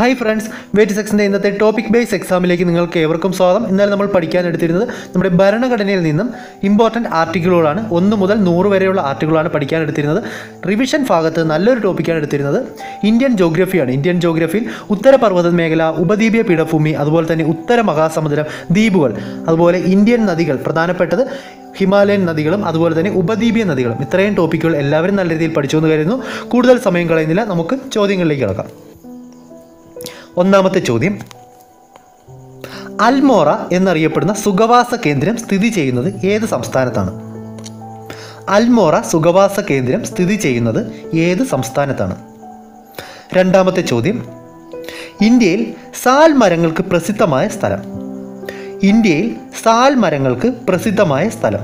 Hi friends wait സെക്സിന്റെ ഇന്നത്തെ topic base എക്സാമിലേക്ക് നിങ്ങൾക്ക് ഏവർക്കും സ്വാഗതം. ഇന്നലെ നമ്മൾ പഠിക്കാൻ എടുത്തിരുന്നത് നമ്മുടെ ഭരണഘടനയിൽ നിന്നും ഇമ്പോർട്ടന്റ് ആർട്ടിക്കിളുകളാണ് ഒന്ന് മുതൽ നൂറ് വരെയുള്ള ആർട്ടിക്കിളാണ് പഠിക്കാൻ എടുത്തിരുന്നത്. റിവിഷൻ ഭാഗത്ത് നല്ലൊരു ടോപ്പിക്കാണ് എടുത്തിരുന്നത്. ഇന്ത്യൻ ജോഗ്രഫിയാണ് ഇന്ത്യൻ ജോഗ്രഫിയിൽ ഉത്തരപർവത മേഖല ഉപദ്വീപീയ പീഠഭൂമി അതുപോലെ തന്നെ ഉത്തര മഹാസമുദ്രം ദ്വീപുകൾ അതുപോലെ ഇന്ത്യൻ നദികൾ പ്രധാനപ്പെട്ടത് ഹിമാലയൻ നദികളും അതുപോലെ തന്നെ ഉപദ്വീപീയ നദികളും. ഇത്രയും ടോപ്പിക്കുകൾ എല്ലാവരും നല്ല രീതിയിൽ പഠിച്ചു എന്ന് കരുതുന്നു. കൂടുതൽ സമയം കളയുന്നില്ല. നമുക്ക് ചോദ്യങ്ങളിലേക്ക് കിടക്കാം. ഒന്നാമത്തെ ചോദ്യം. അൽമോറ എന്നറിയപ്പെടുന്ന സുഖവാസ കേന്ദ്രം സ്ഥിതി ചെയ്യുന്നത് ഏത് സംസ്ഥാനത്താണ്? അൽമോറ സുഖവാസ കേന്ദ്രം സ്ഥിതി ചെയ്യുന്നത് ഏത് സംസ്ഥാനത്താണ്? രണ്ടാമത്തെ ചോദ്യം. ഇന്ത്യയിൽ സാൽ മരങ്ങൾക്ക് പ്രസിദ്ധമായ സ്ഥലം. ഇന്ത്യയിൽ സാൽ മരങ്ങൾക്ക് പ്രസിദ്ധമായ സ്ഥലം.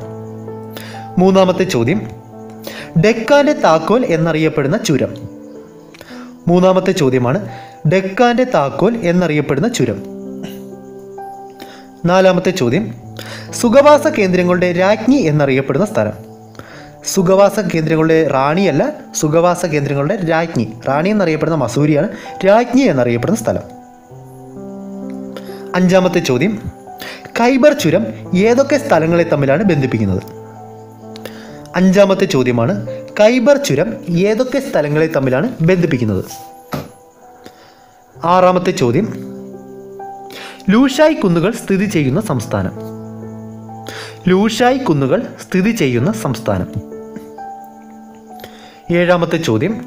മൂന്നാമത്തെ ചോദ്യം. ഡെക്കാന്റെ താക്കോൽ എന്നറിയപ്പെടുന്ന ചുരം. മൂന്നാമത്തെ ചോദ്യമാണ് ഡെക്കാന്റെ താക്കോൽ എന്നറിയപ്പെടുന്ന ചുരം. നാലാമത്തെ ചോദ്യം സുഖവാസ കേന്ദ്രങ്ങളുടെ രാജ്ഞി എന്നറിയപ്പെടുന്ന സ്ഥലം. സുഖവാസ കേന്ദ്രങ്ങളുടെ റാണിയല്ല സുഖവാസ കേന്ദ്രങ്ങളുടെ രാജ്ഞി. റാണി എന്നറിയപ്പെടുന്ന മസൂരിയാണ് രാജ്ഞി എന്നറിയപ്പെടുന്ന സ്ഥലം. അഞ്ചാമത്തെ ചോദ്യം ഖൈബർ ചുരം ഏതൊക്കെ സ്ഥലങ്ങളെ തമ്മിലാണ് ബന്ധിപ്പിക്കുന്നത്? അഞ്ചാമത്തെ ചോദ്യമാണ് ഖൈബർ ചുരം ഏതൊക്കെ സ്ഥലങ്ങളെ തമ്മിലാണ് ബന്ധിപ്പിക്കുന്നത്? ആറാമത്തെ ചോദ്യം. ലൂഷായ് കുന്നുകൾ സ്ഥിതി ചെയ്യുന്ന സംസ്ഥാനം. ലൂഷായ് കുന്നുകൾ സ്ഥിതി ചെയ്യുന്ന സംസ്ഥാനം. ഏഴാമത്തെ ചോദ്യം.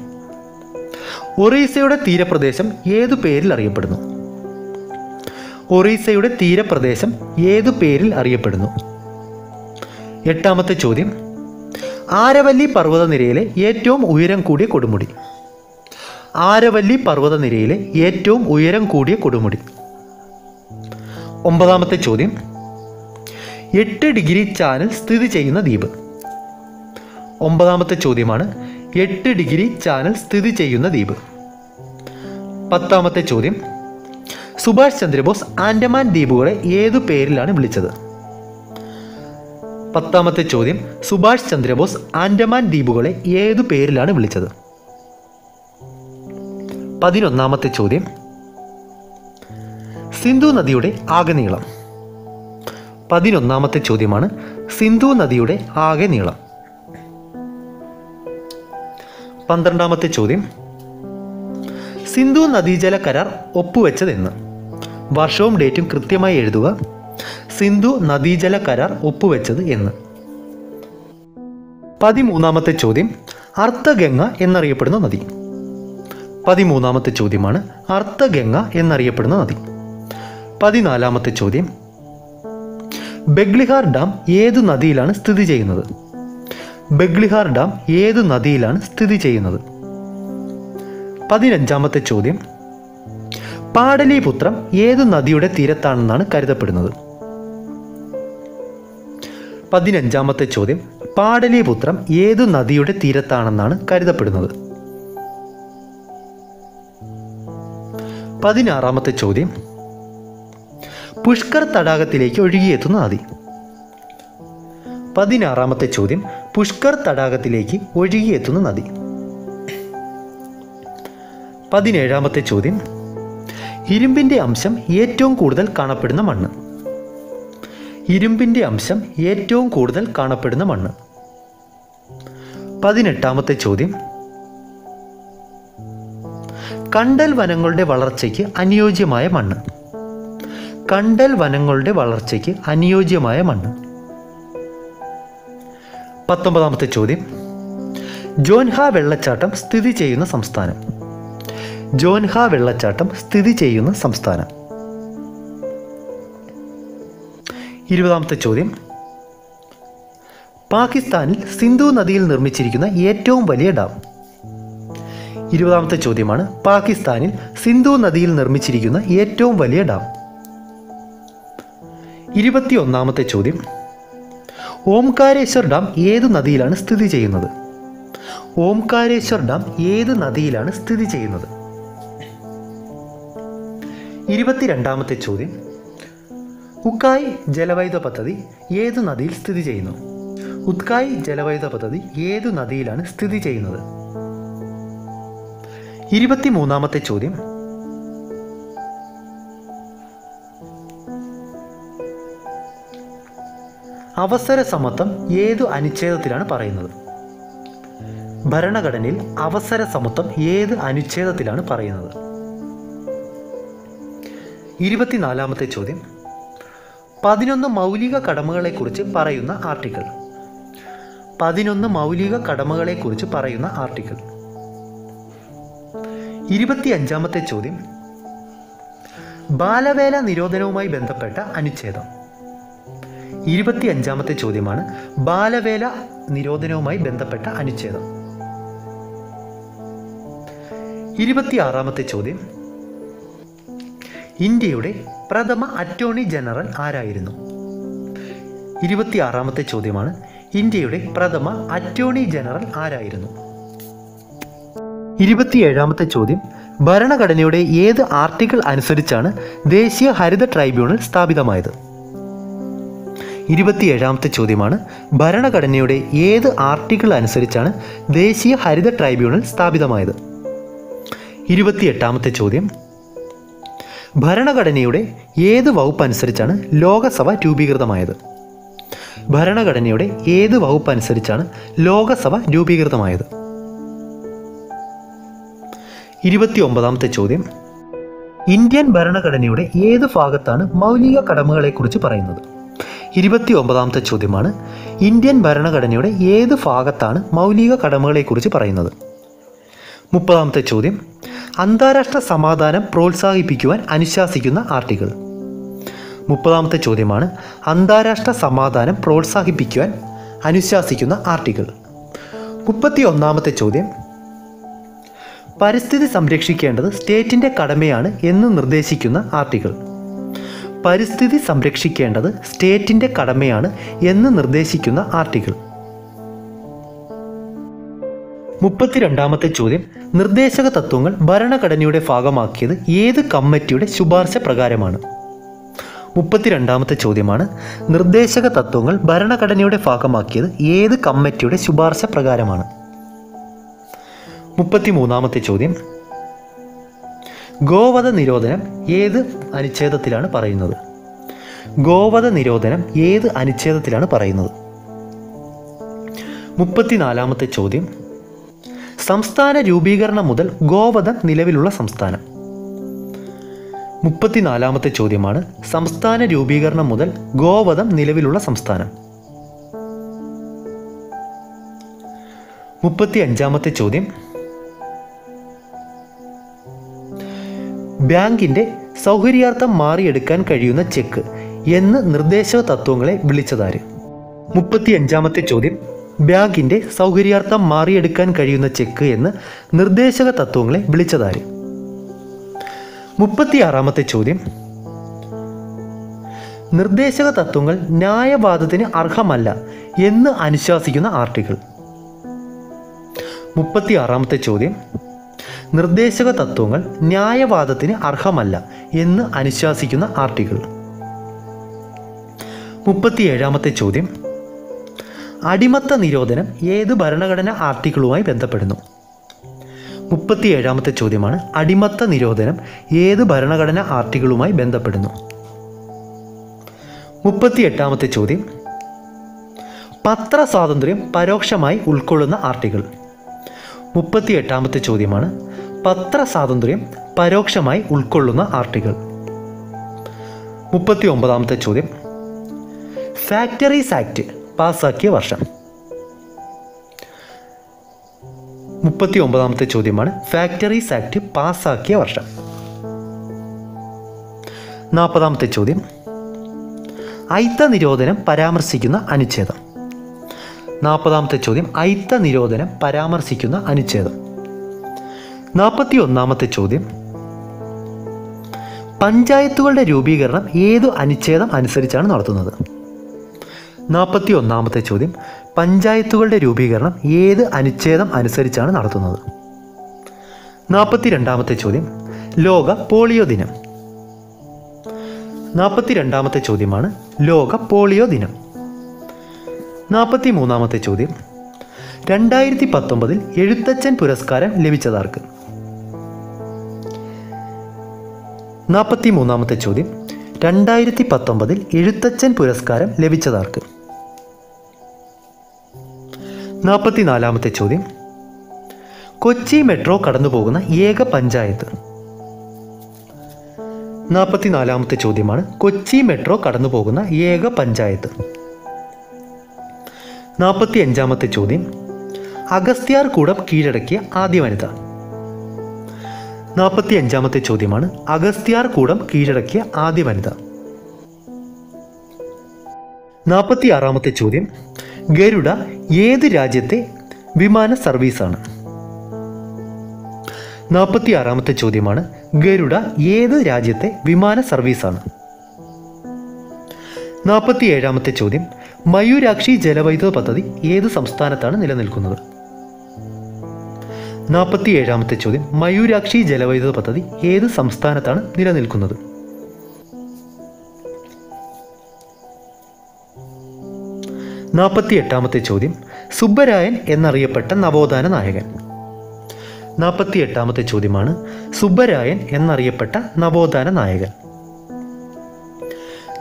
ഒറീസയുടെ തീരപ്രദേശം ഏതു പേരിൽ അറിയപ്പെടുന്നു? ഒറീസയുടെ തീരപ്രദേശം ഏതു പേരിൽ അറിയപ്പെടുന്നു? എട്ടാമത്തെ ചോദ്യം. ആരവല്ലി പർവതനിരയിലെ ഏറ്റവും ഉയരം കൂടിയ കൊടുമുടി. ആരവല്ലി പർവതനിരയിലെ ഏറ്റവും ഉയരം കൂടിയ കൊടുമുടി. ഒമ്പതാമത്തെ ചോദ്യം. എട്ട് ഡിഗ്രി ചാനൽ സ്ഥിതി ചെയ്യുന്ന ദ്വീപ്. ഒമ്പതാമത്തെ ചോദ്യമാണ്. എട്ട് ഡിഗ്രി ചാനൽ സ്ഥിതി ചെയ്യുന്ന ദ്വീപ്. പത്താമത്തെ ചോദ്യം. സുഭാഷ് ചന്ദ്രബോസ് ആൻഡമാൻ ദ്വീപുകളെ ഏതു പേരിലാണ് വിളിച്ചത്? പത്താമത്തെ ചോദ്യം. സുഭാഷ് ചന്ദ്രബോസ് ആൻഡമാൻ ദ്വീപുകളെ ഏതു പേരിലാണ് വിളിച്ചത്? പതിനൊന്നാമത്തെ ചോദ്യം. സിന്ധു നദിയുടെ ആകെ നീളം പതിനൊന്നാമത്തെ ചോദ്യമാണ്. സിന്ധു നദിയുടെ ആകെ നീളം പന്ത്രണ്ടാമത്തെ ചോദ്യം. സിന്ധു നദീജല കരാർ ഒപ്പുവെച്ചതെന്ന്. വർഷവും ഡേറ്റും കൃത്യമായി എഴുതുക. സിന്ധു നദീജല കരാർ ഒപ്പുവെച്ചത് എന്ന്. പതിമൂന്നാമത്തെ ചോദ്യം അർത്ഥഗംഗ എന്നറിയപ്പെടുന്ന നദി. പതിമൂന്നാമത്തെ ചോദ്യമാണ് അർത്ഥഗംഗ എന്നറിയപ്പെടുന്ന നദി. പതിനാലാമത്തെ ചോദ്യം ബെഗ്ലിഹാർ ഡാം ഏതു നദിയിലാണ് സ്ഥിതി ചെയ്യുന്നത്? ബെഗ്ലിഹാർ ഡാം ഏതു നദിയിലാണ് സ്ഥിതി ചെയ്യുന്നത്? പതിനഞ്ചാമത്തെ ചോദ്യം പാടലീപുത്രം ഏതു നദിയുടെ തീരത്താണെന്നാണ് കരുതപ്പെടുന്നത്? പതിനഞ്ചാമത്തെ ചോദ്യം. പാടലീപുത്രം ഏതു നദിയുടെ തീരത്താണെന്നാണ് കരുതപ്പെടുന്നത്. പതിനാറാമത്തെ ചോദ്യം. പുഷ്കർ തടാകത്തിലേക്ക് ഒഴുകിയെത്തുന്ന നദി. പതിനാറാമത്തെ ചോദ്യം. പുഷ്കർ തടാകത്തിലേക്ക് ഒഴുകിയെത്തുന്ന നദി. പതിനേഴാമത്തെ ചോദ്യം. ഇരുമ്പിന്റെ അംശം ഏറ്റവും കൂടുതൽ കാണപ്പെടുന്ന മണ്ണ്. ഇരുമ്പിന്റെ അംശം ഏറ്റവും കൂടുതൽ കാണപ്പെടുന്ന മണ്ണ്. പതിനെട്ടാമത്തെ ചോദ്യം. കണ്ടൽ വനങ്ങളുടെ വളർച്ചയ്ക്ക് അനുയോജ്യമായ മണ്ണ്. കണ്ടൽ വനങ്ങളുടെ വളർച്ചയ്ക്ക് അനുയോജ്യമായ മണ്ണ്. പത്തൊമ്പതാമത്തെ ചോദ്യം. ജോൻഹ വെള്ളച്ചാട്ടം സ്ഥിതി ചെയ്യുന്ന സംസ്ഥാനം. ജോൻഹ വെള്ളച്ചാട്ടം സ്ഥിതി ചെയ്യുന്ന സംസ്ഥാനം. ഇരുപതാമത്തെ ചോദ്യം. പാകിസ്ഥാനിൽ സിന്ധു നദിയിൽ നിർമ്മിച്ചിരിക്കുന്ന ഏറ്റവും വലിയ ഡാം. ഇരുപതാമത്തെ ചോദ്യമാണ് പാകിസ്ഥാനിൽ സിന്ധു നദിയിൽ നിർമ്മിച്ചിരിക്കുന്ന ഏറ്റവും വലിയ ഡാം. ഇരുപത്തി ഒന്നാമത്തെ ചോദ്യം ഓംകാരേശ്വർ ഡാം ഏത് നദിയിലാണ് സ്ഥിതി ചെയ്യുന്നത്? ഓംകാരേശ്വർ ഡാം ഏത് നദിയിലാണ് സ്ഥിതി ചെയ്യുന്നത്? ഇരുപത്തിരണ്ടാമത്തെ ചോദ്യം ഉക്കായ് ജലവൈദ്യുത പദ്ധതി ഏതു നദിയിൽ സ്ഥിതി ചെയ്യുന്നു? ഉത്കായ് ജലവൈദ്യുത പദ്ധതി ഏതു നദിയിലാണ് സ്ഥിതി ചെയ്യുന്നത്? ഇരുപത്തിമൂന്നാമത്തെ ചോദ്യം. അവസര സമത്വം ഏതു അനുച്ഛേദത്തിലാണ് പറയുന്നത്? ഭരണഘടനയിൽ അവസര സമത്വം ഏത് അനുച്ഛേദത്തിലാണ് പറയുന്നത്? ഇരുപത്തിനാലാമത്തെ ചോദ്യം. പതിനൊന്ന് മൗലിക കടമകളെക്കുറിച്ച് പറയുന്ന ആർട്ടിക്കിൾ. പതിനൊന്ന് മൗലിക കടമകളെക്കുറിച്ച് പറയുന്ന ആർട്ടിക്കിൾ. ഇരുപത്തിയഞ്ചാമത്തെ ചോദ്യം. ബാലവേല നിരോധനവുമായി ബന്ധപ്പെട്ട അനുച്ഛേദം. ഇരുപത്തിയഞ്ചാമത്തെ ചോദ്യമാണ് ബാലവേല നിരോധനവുമായി ബന്ധപ്പെട്ട അനുച്ഛേദം. ഇരുപത്തിയാറാമത്തെ ചോദ്യം. ഇന്ത്യയുടെ പ്രഥമ അറ്റോർണി ജനറൽ ആരായിരുന്നു? ഇരുപത്തിയാറാമത്തെ ചോദ്യമാണ്. ഇന്ത്യയുടെ പ്രഥമ അറ്റോർണി ജനറൽ ആരായിരുന്നു? ഇരുപത്തിയേഴാമത്തെ ചോദ്യം. ഭരണഘടനയുടെ ഏത് ആർട്ടിക്കിൾ അനുസരിച്ചാണ് ദേശീയ ഹരിത ട്രൈബ്യൂണൽ സ്ഥാപിതമായത്? ഇരുപത്തിയേഴാമത്തെ ചോദ്യമാണ്. ഭരണഘടനയുടെ ഏത് ആർട്ടിക്കിൾ അനുസരിച്ചാണ് ദേശീയ ഹരിത ട്രൈബ്യൂണൽ സ്ഥാപിതമായത്? ഇരുപത്തിയെട്ടാമത്തെ ചോദ്യം. ഭരണഘടനയുടെ ഏത് വകുപ്പ് അനുസരിച്ചാണ് ലോകസഭ രൂപീകൃതമായത്? ഭരണഘടനയുടെ ഏത് വകുപ്പ് അനുസരിച്ചാണ് ലോകസഭ രൂപീകൃതമായത്? ഇരുപത്തി ഒമ്പതാമത്തെ ചോദ്യം. ഇന്ത്യൻ ഭരണഘടനയുടെ ഏത് ഭാഗത്താണ് മൗലിക കടമകളെക്കുറിച്ച് പറയുന്നത്? ഇരുപത്തി ഒമ്പതാമത്തെ ചോദ്യമാണ്. ഇന്ത്യൻ ഭരണഘടനയുടെ ഏത് ഭാഗത്താണ് മൗലിക കടമകളെക്കുറിച്ച് പറയുന്നത്? മുപ്പതാമത്തെ ചോദ്യം. അന്താരാഷ്ട്ര സമാധാനം പ്രോത്സാഹിപ്പിക്കുവാൻ അനുശാസിക്കുന്ന ആർട്ടിക്കിൾ. മുപ്പതാമത്തെ ചോദ്യമാണ് അന്താരാഷ്ട്ര സമാധാനം പ്രോത്സാഹിപ്പിക്കുവാൻ അനുശാസിക്കുന്ന ആർട്ടിക്കിൾ. മുപ്പത്തി ഒന്നാമത്തെ ചോദ്യം. പരിസ്ഥിതി സംരക്ഷിക്കേണ്ടത് സ്റ്റേറ്റിന്റെ കടമയാണ് എന്ന് നിർദ്ദേശിക്കുന്ന ആർട്ടിക്കിൾ. പരിസ്ഥിതി സംരക്ഷിക്കേണ്ടത് സ്റ്റേറ്റിന്റെ കടമയാണ് എന്ന് നിർദ്ദേശിക്കുന്ന ആർട്ടിക്കിൾ. മുപ്പത്തിരണ്ടാമത്തെ ചോദ്യം. നിർദ്ദേശക തത്വങ്ങൾ ഭരണഘടനയുടെ ഭാഗമാക്കിയത് ഏത് കമ്മിറ്റിയുടെ ശുപാർശ പ്രകാരമാണ്? മുപ്പത്തിരണ്ടാമത്തെ ചോദ്യമാണ്. നിർദ്ദേശക തത്വങ്ങൾ ഭരണഘടനയുടെ ഭാഗമാക്കിയത് ഏത് കമ്മിറ്റിയുടെ ശുപാർശ പ്രകാരമാണ്? മുപ്പത്തിമൂന്നാമത്തെ ചോദ്യം. ഗോവധ നിരോധനം ഏത് അനുച്ഛേദത്തിലാണ് പറയുന്നത്? ഗോവധ നിരോധനം ഏത് അനുച്ഛേദത്തിലാണ് പറയുന്നത്? മുപ്പത്തിനാലാമത്തെ ചോദ്യം. സംസ്ഥാന രൂപീകരണം മുതൽ ഗോവധം നിലവിലുള്ള സംസ്ഥാനം. മുപ്പത്തിനാലാമത്തെ ചോദ്യമാണ് സംസ്ഥാന രൂപീകരണം മുതൽ ഗോവധം നിലവിലുള്ള സംസ്ഥാനം. മുപ്പത്തി അഞ്ചാമത്തെ ചോദ്യം ബാങ്കിന്റെ സൗകര്യാർത്ഥം മാറിയെടുക്കാൻ കഴിയുന്ന ചെക്ക് എന്ന് നിർദ്ദേശ തത്വങ്ങളെ വിളിച്ചതാര്? മുപ്പത്തി അഞ്ചാമത്തെ ചോദ്യം ബാങ്കിന്റെ സൗകര്യാർത്ഥം മാറിയെടുക്കാൻ കഴിയുന്ന ചെക്ക് എന്ന് നിർദ്ദേശക തത്വങ്ങളെ വിളിച്ചതാര്? മുപ്പത്തിയാറാമത്തെ ചോദ്യം. നിർദ്ദേശക തത്വങ്ങൾ ന്യായവാദത്തിന് അർഹമല്ല എന്ന് അനുശാസിക്കുന്ന ആർട്ടിക്കിൾ. മുപ്പത്തിയാറാമത്തെ ചോദ്യം. നിർദ്ദേശക തത്വങ്ങൾ ന്യായവാദത്തിന് അർഹമല്ല എന്ന് അനുശാസിക്കുന്ന ആർട്ടിക്കിൾ. മുപ്പത്തിയേഴാമത്തെ ചോദ്യം. അടിമത്ത നിരോധനം ഏത് ഭരണഘടന ആർട്ടിക്കിളുമായി ബന്ധപ്പെടുന്നു? മുപ്പത്തിയേഴാമത്തെ ചോദ്യമാണ് അടിമത്ത നിരോധനം ഏത് ഭരണഘടന ആർട്ടിക്കിളുമായി ബന്ധപ്പെടുന്നു? മുപ്പത്തിയെട്ടാമത്തെ ചോദ്യം പത്രസ്വാതന്ത്ര്യം പരോക്ഷമായി ഉൾക്കൊള്ളുന്ന ആർട്ടിക്കിൾ. മുപ്പത്തിയെട്ടാമത്തെ ചോദ്യമാണ് പത്രസ്വാതന്ത്ര്യം പരോക്ഷമായി ഉൾക്കൊള്ളുന്ന ആർട്ടിക്കിൾ. മുപ്പത്തി ഒമ്പതാമത്തെ ചോദ്യം ഫാക്ടറീസ് ആക്ട് പാസാക്കിയ വർഷം. മുപ്പത്തി ഒമ്പതാമത്തെ ചോദ്യമാണ്. ഫാക്ടറീസ് ആക്ട് പാസ്സാക്കിയ വർഷം. നാൽപ്പതാമത്തെ ചോദ്യം. ഐത്ത നിരോധനം പരാമർശിക്കുന്ന അനുച്ഛേദം. നാൽപ്പതാമത്തെ ചോദ്യം. ഐത്ത നിരോധനം പരാമർശിക്കുന്ന അനുച്ഛേദം. നാൽപ്പത്തി ഒന്നാമത്തെ ചോദ്യം. പഞ്ചായത്തുകളുടെ രൂപീകരണം ഏതു അനുച്ഛേദം അനുസരിച്ചാണ് നടത്തുന്നത്? നാൽപ്പത്തി ഒന്നാമത്തെ ചോദ്യം. പഞ്ചായത്തുകളുടെ രൂപീകരണം ഏത് അനുച്ഛേദം അനുസരിച്ചാണ് നടത്തുന്നത്? നാൽപ്പത്തി രണ്ടാമത്തെ ചോദ്യം. ലോക പോളിയോ ദിനം. നാൽപ്പത്തി രണ്ടാമത്തെ ചോദ്യമാണ്. ലോക പോളിയോ ദിനം. നാൽപ്പത്തി മൂന്നാമത്തെ ചോദ്യം. രണ്ടായിരത്തി പത്തൊമ്പതിൽ എഴുത്തച്ഛൻ പുരസ്കാരം ലഭിച്ചതാർക്ക്? നാൽപ്പത്തി മൂന്നാമത്തെ ചോദ്യം. രണ്ടായിരത്തി പത്തൊമ്പതിൽ എഴുത്തച്ഛൻ പുരസ്കാരം ലഭിച്ചതാർക്ക്? നാൽപ്പത്തിനാലാമത്തെ ചോദ്യം. കൊച്ചി മെട്രോ കടന്നു പോകുന്ന ഏക പഞ്ചായത്ത്. നാൽപ്പത്തിനാലാമത്തെ ചോദ്യമാണ്. കൊച്ചി മെട്രോ കടന്നു പോകുന്ന ഏക പഞ്ചായത്ത്. നാൽപ്പത്തി അഞ്ചാമത്തെ ചോദ്യം. അഗസ്ത്യാർ കൂടം കീഴടക്കിയ ആദ്യ വനിത. നാൽപ്പത്തി അഞ്ചാമത്തെ ചോദ്യമാണ്. അഗസ്ത്യാർ കൂടം കീഴടക്കിയ ആദ്യ വനിത. നാൽപ്പത്തി ആറാമത്തെ ചോദ്യം. ഗരുഡ ഏത് രാജ്യത്തെ വിമാന സർവീസാണ്? നാൽപ്പത്തി ആറാമത്തെ ചോദ്യമാണ് ഗരുഡ ഏത് രാജ്യത്തെ വിമാന സർവീസാണ്? നാൽപ്പത്തി ഏഴാമത്തെ ചോദ്യം മയൂരാക്ഷി ജലവൈദ്യുത പദ്ധതി ഏത് സംസ്ഥാനത്താണ് നിലനിൽക്കുന്നത്? നാൽപ്പത്തി ഏഴാമത്തെ ചോദ്യം മയൂരാക്ഷി ജലവൈദ്യുത പദ്ധതി ഏത് സംസ്ഥാനത്താണ് നിലനിൽക്കുന്നത്? നാൽപ്പത്തി എട്ടാമത്തെ ചോദ്യം. സുബ്ബരായൻ എന്നറിയപ്പെട്ട നവോത്ഥാന നായകൻ. നാൽപ്പത്തി എട്ടാമത്തെ ചോദ്യമാണ്. സുബ്ബരായൻ എന്നറിയപ്പെട്ട നവോത്ഥാന നായകൻ.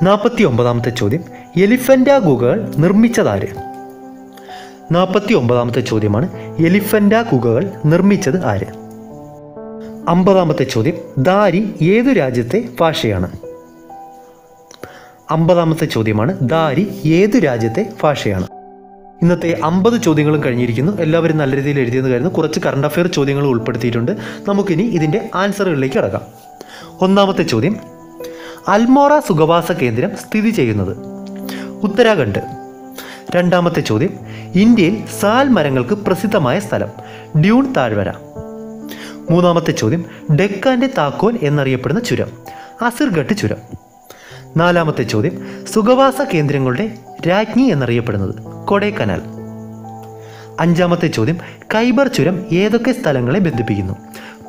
നാൽപ്പത്തി ഒമ്പതാമത്തെ ചോദ്യം. എലിഫന്റ ഗുഹകൾ നിർമ്മിച്ചതാര്? നാൽപ്പത്തി ഒമ്പതാമത്തെ ചോദ്യമാണ്. എലിഫന്റ ഗുഹകൾ നിർമ്മിച്ചത് ആര്? അമ്പതാമത്തെ ചോദ്യം. ദാരി ഏതു രാജ്യത്തെ ഭാഷയാണ്? അമ്പതാമത്തെ ചോദ്യമാണ്. ദാരി ഏത് രാജ്യത്തെ ഭാഷയാണ്? ഇന്നത്തെ അമ്പത് ചോദ്യങ്ങളും കഴിഞ്ഞിരിക്കുന്നു. എല്ലാവരും നല്ല രീതിയിൽ എഴുതിയെന്ന് കരുതുന്നു. കുറച്ച് കറണ്ട് അഫെയർ ചോദ്യങ്ങൾ ഉൾപ്പെടുത്തിയിട്ടുണ്ട്. നമുക്കിനി ഇതിന്റെ ആൻസറുകളിലേക്ക് കടക്കാം. ഒന്നാമത്തെ ചോദ്യം. അൽമോറ സുഖവാസ കേന്ദ്രം സ്ഥിതി ചെയ്യുന്നത് ഉത്തരാഖണ്ഡ്. രണ്ടാമത്തെ ചോദ്യം. ഇന്ത്യയിൽ സാൽ മരങ്ങൾക്ക് പ്രസിദ്ധമായ സ്ഥലം ഡ്യൂൺ താഴ്വര. മൂന്നാമത്തെ ചോദ്യം. ഡെക്കാന്റെ താക്കോൽ എന്നറിയപ്പെടുന്ന ചുരം. അസിർഘട്ട് ചുരം. നാലാമത്തെ ചോദ്യം. സുഖവാസ കേന്ദ്രങ്ങളുടെ രാജ്ഞി എന്നറിയപ്പെടുന്നത് കൊടൈക്കനാൽ. അഞ്ചാമത്തെ ചോദ്യം. കൈബർ ചുരം ഏതൊക്കെ സ്ഥലങ്ങളെ ബന്ധിപ്പിക്കുന്നു?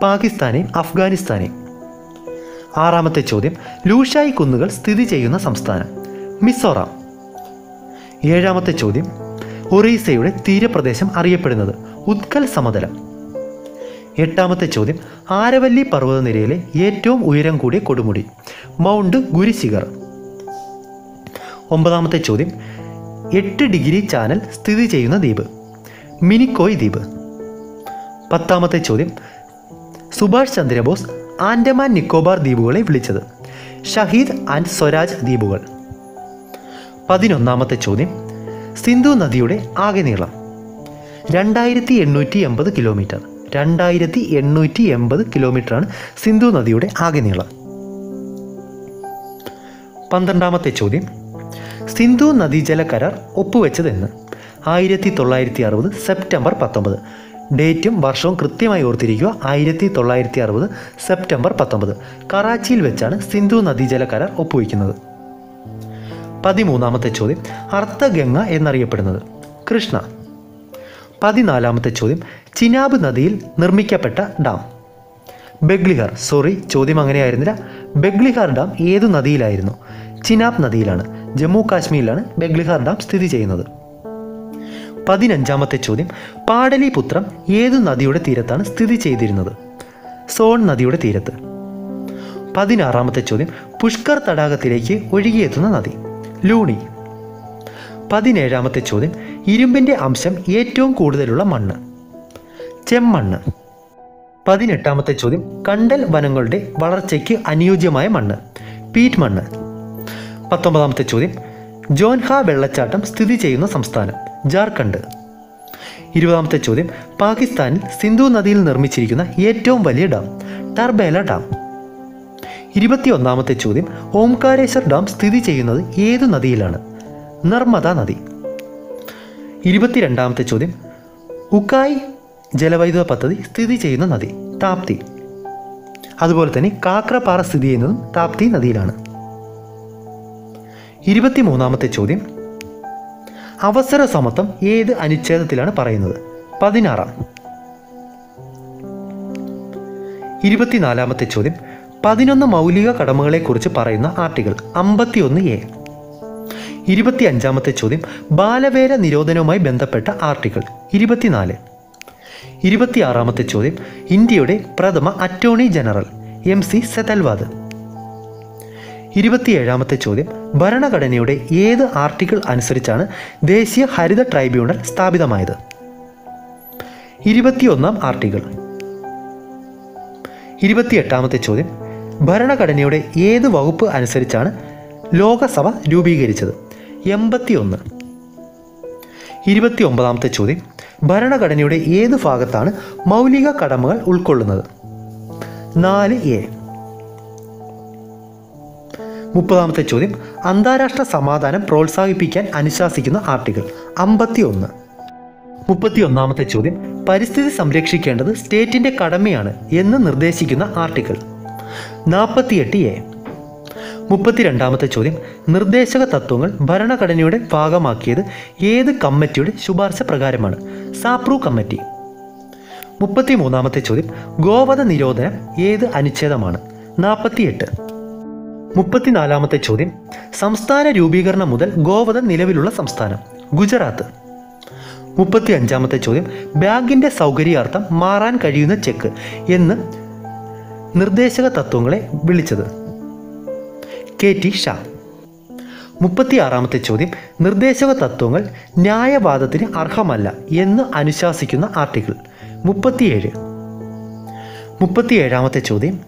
പാകിസ്ഥാനെയും അഫ്ഗാനിസ്ഥാനെയും. ആറാമത്തെ ചോദ്യം. ലൂഷായി കുന്നുകൾ സ്ഥിതി ചെയ്യുന്ന സംസ്ഥാനം. മിസോറാം. ഏഴാമത്തെ ചോദ്യം. ഒറീസയുടെ തീരപ്രദേശം അറിയപ്പെടുന്നത് ഉത്കൽ സമതലം. എട്ടാമത്തെ ചോദ്യം. ആരവല്ലി പർവതനിരയിലെ ഏറ്റവും ഉയരം കൂടിയ കൊടുമുടി. മൗണ്ട് ഗുരിശിഖർ. ഒമ്പതാമത്തെ ചോദ്യം. എട്ട് ഡിഗ്രി ചാനൽ സ്ഥിതി ചെയ്യുന്ന ദ്വീപ്. മിനിക്കോയ് ദ്വീപ്. പത്താമത്തെ ചോദ്യം. സുഭാഷ് ചന്ദ്രബോസ് ആൻഡമാൻ നിക്കോബാർ ദ്വീപുകളെ വിളിച്ചത്. ഷഹീദ് ആൻഡ് സ്വരാജ് ദ്വീപുകൾ. പതിനൊന്നാമത്തെ ചോദ്യം. സിന്ധു നദിയുടെ ആകെ നീളം. രണ്ടായിരത്തി എണ്ണൂറ്റി എൺപത് കിലോമീറ്റർ. രണ്ടായിരത്തി എണ്ണൂറ്റി എൺപത് കിലോമീറ്ററാണ് സിന്ധു നദിയുടെ ആകെ നീളം. പന്ത്രണ്ടാമത്തെ ചോദ്യം. സിന്ധു നദീജല കരാർ ഒപ്പുവെച്ചതെന്ന് ആയിരത്തി തൊള്ളായിരത്തി അറുപത് സെപ്റ്റംബർ പത്തൊമ്പത്. ഡേറ്റും വർഷവും കൃത്യമായി ഓർത്തിരിക്കുക ആയിരത്തി തൊള്ളായിരത്തി അറുപത് സെപ്റ്റംബർ പത്തൊമ്പത്. കറാച്ചിയിൽ വെച്ചാണ് സിന്ധു നദീജല കരാർ ഒപ്പുവെക്കുന്നത്. പതിമൂന്നാമത്തെ ചോദ്യം. അർത്ഥഗംഗ എന്നറിയപ്പെടുന്നത്. കൃഷ്ണ. പതിനാലാമത്തെ ചോദ്യം. ചിനാബ് നദിയിൽ നിർമ്മിക്കപ്പെട്ട ഡാം. ബെഗ്ലിഹാർ സോറി ചോദ്യം അങ്ങനെയായിരുന്നില്ല. ബെഗ്ലിഹാർ ഡാം ഏത് നദിയിലായിരുന്നു? ചിനാബ് നദിയിലാണ്. ജമ്മു കാശ്മീരിലാണ് ബെഗ്ലിഹാർ ഡാം സ്ഥിതി ചെയ്യുന്നത്. പതിനഞ്ചാമത്തെ ചോദ്യം. പാടലിപുത്രം ഏത് നദിയുടെ തീരത്താണ് സ്ഥിതി ചെയ്തിരുന്നത്? സോൺ നദിയുടെ തീരത്ത്. പതിനാറാമത്തെ ചോദ്യം. പുഷ്കർ തടാകത്തിലേക്ക് ഒഴുകിയെത്തുന്ന നദി. ലൂണി. പതിനേഴാമത്തെ ചോദ്യം. ഇരുമ്പിന്റെ അംശം ഏറ്റവും കൂടുതലുള്ള മണ്ണ്. ചെമ്മണ്ണ്. പതിനെട്ടാമത്തെ ചോദ്യം കണ്ടൽ വനങ്ങളുടെ വളർച്ചയ്ക്ക് അനുയോജ്യമായ മണ്ണ് പീറ്റ് മണ്ണ് പത്തൊമ്പതാമത്തെ ചോദ്യം ജോൻഹ വെള്ളച്ചാട്ടം സ്ഥിതി ചെയ്യുന്ന സംസ്ഥാനം ജാർഖണ്ഡ്. ഇരുപതാമത്തെ ചോദ്യം പാകിസ്ഥാനിൽ സിന്ധു നദിയിൽ നിർമ്മിച്ചിരിക്കുന്ന ഏറ്റവും വലിയ ഡാം ടർബേല ഡാം. ഇരുപത്തിയൊന്നാമത്തെ ചോദ്യം ഓംകാരേശ്വർ ഡാം സ്ഥിതി ചെയ്യുന്നത് ഏതു നദിയിലാണ് നർമ്മദ നദി. ഇരുപത്തിരണ്ടാമത്തെ ചോദ്യം ഉക്കായ് ജലവൈദ്യുത പദ്ധതി സ്ഥിതി ചെയ്യുന്ന നദി താപ്തി. അതുപോലെ തന്നെ കാക്രപ്പാറ സ്ഥിതി ചെയ്യുന്നതും താപ്തി നദിയിലാണ്. ഇരുപത്തിമൂന്നാമത്തെ ചോദ്യം. അവസര സമത്വം ഏത് അനുച്ഛേദത്തിലാണ് പറയുന്നത്? പതിനാറാം. ഇരുപത്തിനാലാമത്തെ ചോദ്യം. പതിനൊന്ന് മൗലിക കടമകളെക്കുറിച്ച് പറയുന്ന ആർട്ടിക്കിൾ അമ്പത്തിയൊന്ന് എ. ഇരുപത്തി അഞ്ചാമത്തെ ചോദ്യം. ബാലവേല നിരോധനവുമായി ബന്ധപ്പെട്ട ആർട്ടിക്കിൾ ഇരുപത്തിനാല്. ഇരുപത്തിയാറാമത്തെ ചോദ്യം. ഇന്ത്യയുടെ പ്രഥമ attorney general M C Setalvad. ഇരുപത്തിയേഴാമത്തെ ചോദ്യം. ഭരണഘടനയുടെ ഏത് ആർട്ടിക്കിൾ അനുസരിച്ചാണ് ദേശീയ ഹരിത ട്രൈബ്യൂണൽ സ്ഥാപിതമായത്? ഇരുപത്തിയൊന്നാം ആർട്ടിക്കിൾ. ഇരുപത്തിയെട്ടാമത്തെ ചോദ്യം. ഭരണഘടനയുടെ ഏത് വകുപ്പ് അനുസരിച്ചാണ് ലോകസഭ രൂപീകരിച്ചത്? എൺപത്തിയൊന്ന്. ഇരുപത്തി ഒമ്പതാമത്തെ ചോദ്യം. ഭരണഘടനയുടെ ഏത് ഭാഗത്താണ് മൗലിക കടമകൾ ഉൾക്കൊള്ളുന്നത്? നാല് എ. മുപ്പതാമത്തെ ചോദ്യം. അന്താരാഷ്ട്ര സമാധാനം പ്രോത്സാഹിപ്പിക്കാൻ അനുശാസിക്കുന്ന ആർട്ടിക്കിൾ. അമ്പത്തി ഒന്ന് മുപ്പത്തി ഒന്നാമത്തെ ചോദ്യം. പരിസ്ഥിതി സംരക്ഷിക്കേണ്ടത് സ്റ്റേറ്റിന്റെ കടമയാണ് എന്ന് നിർദ്ദേശിക്കുന്ന ആർട്ടിക്കിൾ. നാൽപ്പത്തിയെട്ട് എ. മുപ്പത്തിരണ്ടാമത്തെ ചോദ്യം. നിർദ്ദേശക തത്വങ്ങൾ ഭരണഘടനയുടെ ഭാഗമാക്കിയത് ഏത് കമ്മിറ്റിയുടെ ശുപാർശ പ്രകാരമാണ്? സാപ്രൂ കമ്മിറ്റി. മുപ്പത്തി മൂന്നാമത്തെ ചോദ്യം. ഗോവധ നിരോധനം ഏത് അനുച്ഛേദമാണ്? നാൽപ്പത്തിയെട്ട് മുപ്പത്തിനാലാമത്തെ ചോദ്യം. സംസ്ഥാന രൂപീകരണം മുതൽ ഗോവധ നിലവിലുള്ള സംസ്ഥാനം. ഗുജറാത്ത്. മുപ്പത്തി അഞ്ചാമത്തെ ചോദ്യം. ബാങ്കിന്റെ സൗകര്യാർത്ഥം മാറാൻ കഴിയുന്ന ചെക്ക് എന്ന് നിർദ്ദേശക തത്വങ്ങളെ വിളിച്ചത്. K T Shah. മുപ്പത്തി ആറാമത്തെ ചോദ്യം നിർദ്ദേശക തത്വങ്ങൾ ന്യായവാദത്തിന് അർഹമല്ല എന്ന് അനുശാസിക്കുന്ന ആർട്ടിക്കിൾ. മുപ്പത്തിയേഴ്. മുപ്പത്തിയേഴാമത്തെ ചോദ്യം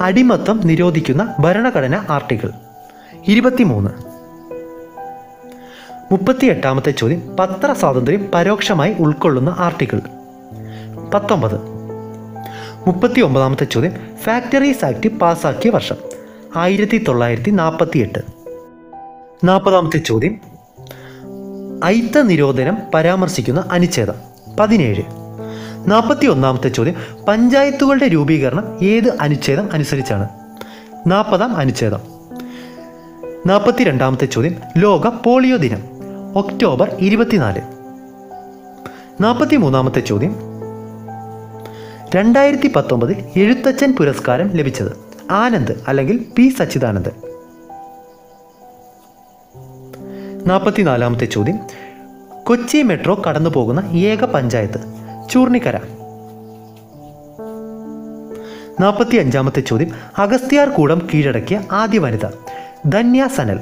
അടിമത്തം നിരോധിക്കുന്ന ഭരണഘടന ആർട്ടിക്കിൾ. ഇരുപത്തിമൂന്ന്. മുപ്പത്തി എട്ടാമത്തെ ചോദ്യം പത്ര സ്വാതന്ത്ര്യം പരോക്ഷമായി ഉൾക്കൊള്ളുന്ന ആർട്ടിക്കിൾ. പത്തൊമ്പത്. മുപ്പത്തി ഒമ്പതാമത്തെ ചോദ്യം ഫാക്ടറീസ് ആക്ട് പാസ്സാക്കിയ വർഷം. ആയിരത്തി തൊള്ളായിരത്തി നാൽപ്പത്തി എട്ട് നാൽപ്പതാമത്തെ ചോദ്യം. ഐത്ത നിരോധനം പരാമർശിക്കുന്ന അനുച്ഛേദം. പതിനേഴ്. നാൽപ്പത്തി ഒന്നാമത്തെ ചോദ്യം. പഞ്ചായത്തുകളുടെ രൂപീകരണം ഏത് അനുച്ഛേദം അനുസരിച്ചാണ്? നാൽപ്പതാം അനുച്ഛേദം. നാൽപ്പത്തി രണ്ടാമത്തെ ചോദ്യം. ലോക പോളിയോ ദിനം. ഒക്ടോബർ ഇരുപത്തിനാല്. നാൽപ്പത്തി മൂന്നാമത്തെ ചോദ്യം. രണ്ടായിരത്തി പത്തൊമ്പതിൽ എഴുത്തച്ഛൻ പുരസ്കാരം ലഭിച്ചത്. ആനന്ദ് അല്ലെങ്കിൽ പി സച്ചിദാനന്ദ്. നാൽപ്പത്തിനാലാമത്തെ ചോദ്യം. കൊച്ചി മെട്രോ കടന്നു പോകുന്ന ഏക പഞ്ചായത്ത് ചൂർണിക്കര. നാൽപ്പത്തി അഞ്ചാമത്തെ ചോദ്യം. അഗസ്ത്യാർ കൂടം കീഴടക്കിയ ആദ്യ വനിത ധന്യ സനൽ.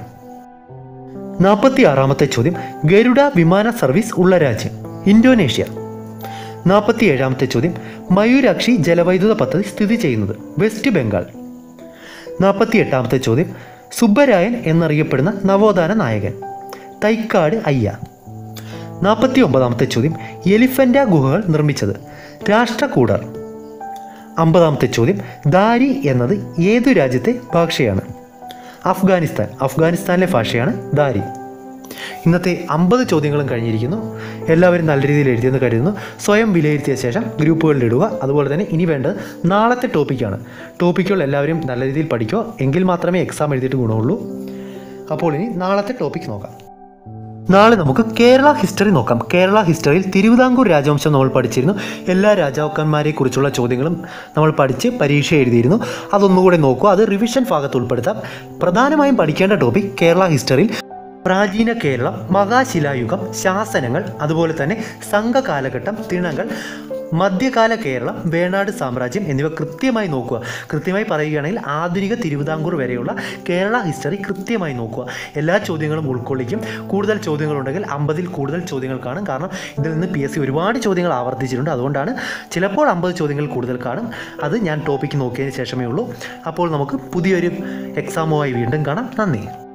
നാൽപ്പത്തി ആറാമത്തെ ചോദ്യം. ഗരുഡ വിമാന സർവീസ് ഉള്ള രാജ്യം ഇന്തോനേഷ്യ. നാൽപ്പത്തി ഏഴാമത്തെ ചോദ്യം. മയൂരാക്ഷി ജലവൈദ്യുത പദ്ധതി സ്ഥിതി ചെയ്യുന്നത് വെസ്റ്റ് ബംഗാൾ. നാൽപ്പത്തി എട്ടാമത്തെ ചോദ്യം. സുബ്ബരായൻ എന്നറിയപ്പെടുന്ന നവോത്ഥാന നായകൻ. തൈക്കാട് അയ്യ. നാൽപ്പത്തി ഒമ്പതാമത്തെ ചോദ്യം. എലിഫന്റ ഗുഹകൾ നിർമ്മിച്ചത് രാഷ്ട്രകൂടർ. അമ്പതാമത്തെ ചോദ്യം. ദാരി എന്നത് ഏതു രാജ്യത്തെ ഭാഷയാണ്? അഫ്ഗാനിസ്ഥാൻ. അഫ്ഗാനിസ്ഥാനിലെ ഭാഷയാണ് ദാരി. ഇന്നത്തെ അമ്പത് ചോദ്യങ്ങളും കഴിഞ്ഞിരിക്കുന്നു. എല്ലാവരും നല്ല രീതിയിൽ എഴുതിയെന്ന് കരുതുന്നു. സ്വയം വിലയിരുത്തിയ ശേഷം ഗ്രൂപ്പുകളിൽ ഇടുക. അതുപോലെ തന്നെ ഇനി വേണ്ടത് നാളത്തെ ടോപ്പിക്കാണ് ടോപ്പിക്കുകൾ എല്ലാവരും നല്ല രീതിയിൽ പഠിക്കുക എങ്കിൽ മാത്രമേ എക്സാം എഴുതിയിട്ട് ഗുണമുള്ളൂ. അപ്പോൾ ഇനി നാളത്തെ ടോപ്പിക് നോക്കാം. നാളെ നമുക്ക് കേരള ഹിസ്റ്ററി നോക്കാം. കേരള ഹിസ്റ്ററിയിൽ തിരുവിതാംകൂർ രാജവംശം നമ്മൾ പഠിച്ചിരുന്നു. എല്ലാ രാജാക്കന്മാരെ കുറിച്ചുള്ള ചോദ്യങ്ങളും നമ്മൾ പഠിച്ച് പരീക്ഷ എഴുതിയിരുന്നു. അതൊന്നുകൂടെ നോക്കുക അത് റിവിഷൻ ഭാഗത്ത് ഉൾപ്പെടുത്താം. പ്രധാനമായും പഠിക്കേണ്ട ടോപ്പിക് കേരള ഹിസ്റ്ററിയിൽ പ്രാചീന കേരളം മഹാശിലായുഗം ശാസനങ്ങൾ അതുപോലെ തന്നെ സംഘകാലഘട്ടം തിണകൾ മധ്യകാല കേരളം വേണാട് സാമ്രാജ്യം എന്നിവ കൃത്യമായി നോക്കുക. കൃത്യമായി പറയുകയാണെങ്കിൽ ആധുനിക തിരുവിതാംകൂർ വരെയുള്ള കേരള ഹിസ്റ്ററി കൃത്യമായി നോക്കുക. എല്ലാ ചോദ്യങ്ങളും ഉൾക്കൊള്ളിക്കും. കൂടുതൽ ചോദ്യങ്ങളുണ്ടെങ്കിൽ അമ്പതിൽ കൂടുതൽ ചോദ്യങ്ങൾ കാണും. കാരണം ഇതിൽ നിന്ന് പി എസ് സി ഒരുപാട് ചോദ്യങ്ങൾ ആവർത്തിച്ചിട്ടുണ്ട്. അതുകൊണ്ടാണ് ചിലപ്പോൾ അമ്പത് ചോദ്യങ്ങൾ കൂടുതൽ കാണും. അത് ഞാൻ ടോപ്പിക്ക് നോക്കിയതിന് ശേഷമേ ഉള്ളൂ. അപ്പോൾ നമുക്ക് പുതിയൊരു എക്സാമുമായി വീണ്ടും കാണാം. നന്ദി.